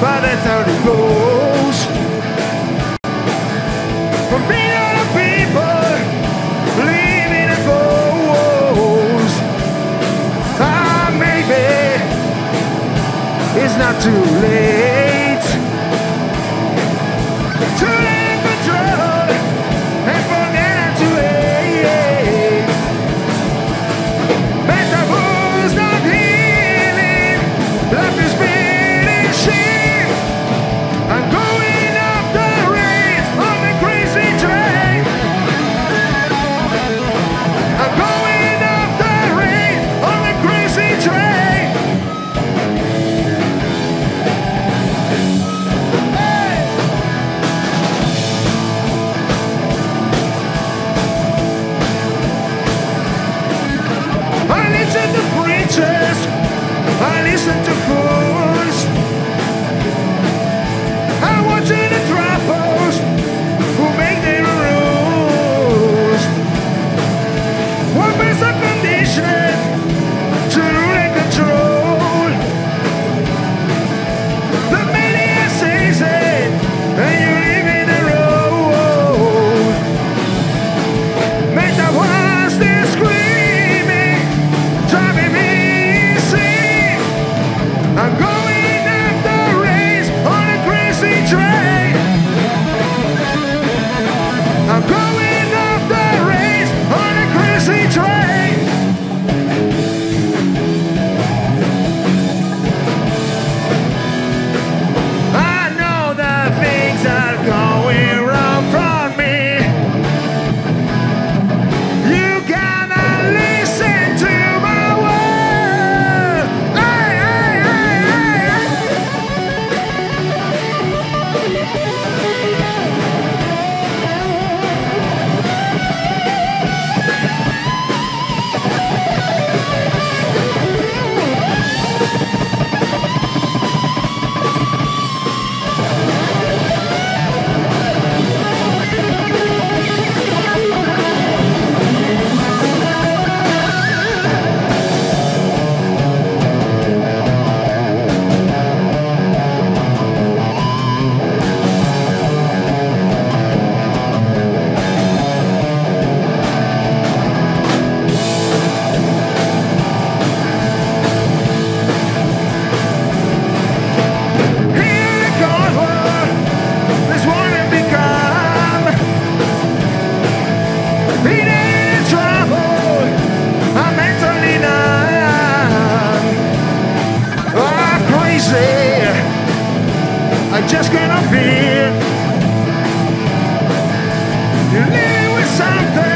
but that's how it goes. For millions people. Ah, maybe it's not too late. listen to I just cannot be. You live with something.